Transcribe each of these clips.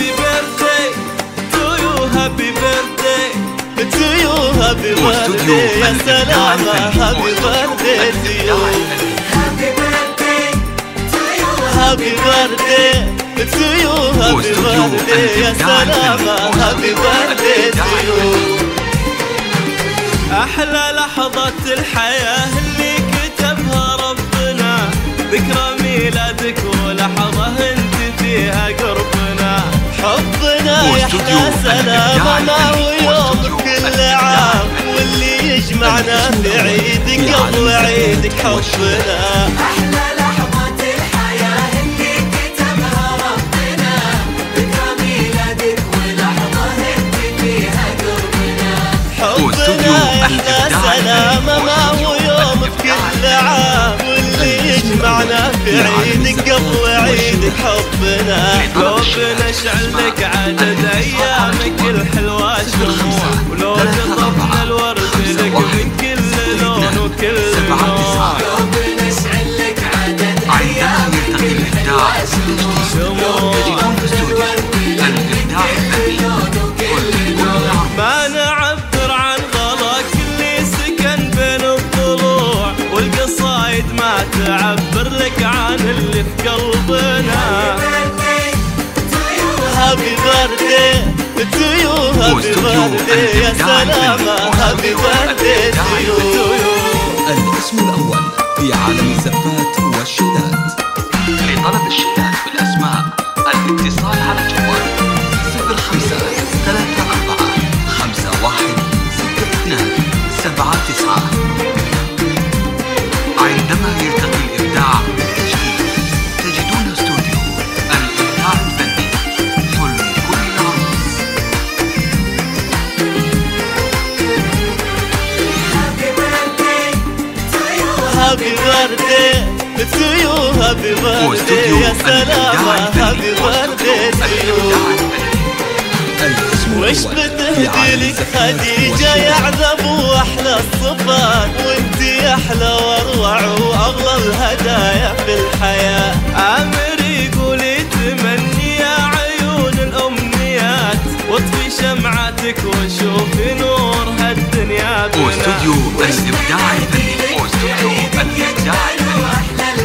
Happy birthday to you Happy birthday to you Happy birthday يا سلامة Happy birthday to you Happy birthday to you Happy birthday to you Happy birthday يا سلامة Happy birthday to you أحلى لحظة الحياة واستوديو يحلى سلامنا ويوم كل عام واللي يجمعنا في عيدك قبل عيدك حبنا يجمعنا في عيدك قبل عيدك حبنا. لو بنشعل لك عدد أيامك الحلوة. شموع بيرثدي يا سلامة تو يو الاسم الأول في عالم الزفات والشيلات لطلب الشيلات بالأسماء. يا الاسم وش بتهدي لك خديجة؟ يا عذب وأحلى الصفات وأنت أحلى وأروع واغلى الهدايا في الحياة. عامر يقول يتمني يا عيون الأمنيات واطفي شمعتك وشوفي نور هالدنيا بنا واستوديو الإبداع الفني واستوديو الإبداع الفني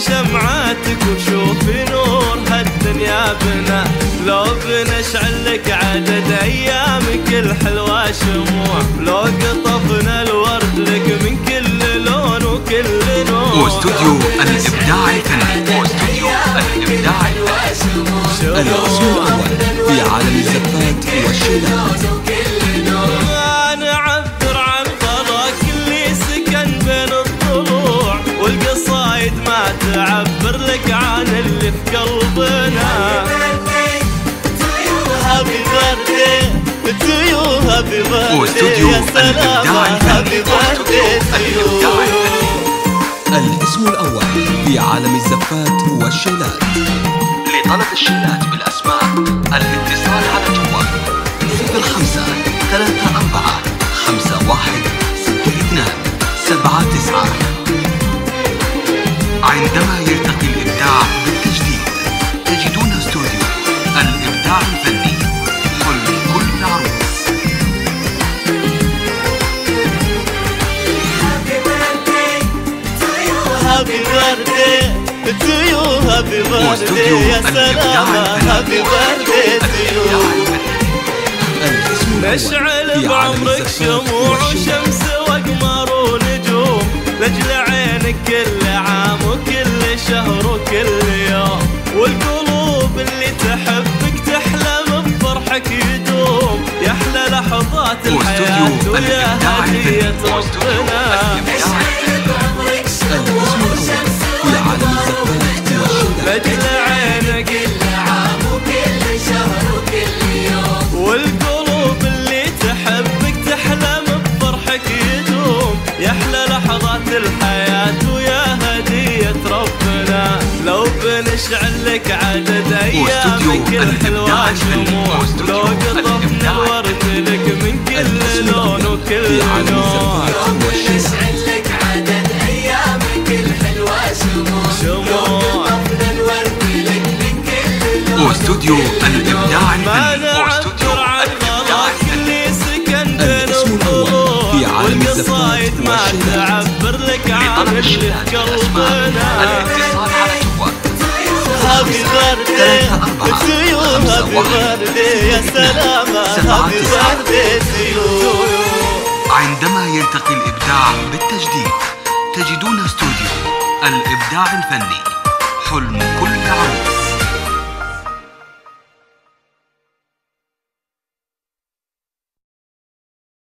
شمعاتك وشوفي نور هالدنيا بنا. لو بنشعل لك عدد أيامك الحلوة شموع. لو قطفنا الورد لك من كل لون وكل نوع. وأستوديو الإبداع الفني وأستوديو الإبداع الفني الاسم الأول في عالم الزفات والشيلات واستوديو الإبداع الفني الاسم الأول في عالم الزفات والشيلات. لطلب الشيلات بالأسماء الاتصال على جوال 05 34 you. هابي بيرثدي تو يو هابي واستوديو بيرثدي يا الإبداع سلامة الفني هابي بيرثدي تو الإبداع يو الفني الاسم الأول نشعل بعمرك شموع وشمس وأقمار ونجوم لجل عينك كل عام وكل شهر وكل يوم. والقلوب اللي تحبك تحلم بفرحك يدوم. يا أحلى لحظات الحياة واستوديو ويا هدية واستوديو ربنا. لجل عينك. كل عام وكل شهر وكل يوم والقلوب اللي تحبك تحلم بفرحك يدوم. يا أحلى لحظات الحياة ويا هدية ربنا. لو بنشعل لك عدد أيامك الفني. شموع. لو قطفنا الورد لك من كل لون كل في عالم نوع الزفات والشلل نشعل لك الإبداع ما الفني. الإبداع غلاك الفني. اللي الاسم بين الأول في عالم الزفات عن لطلب والأسماء قلبنا الاتصال على جوال بردي سيو هابي بردي يا سلامة. سبعة. هابي تسعة. بردي سيو عندما يلتقي الإبداع بالتجديد تجدون استوديو الإبداع الفني حلم كل عروس.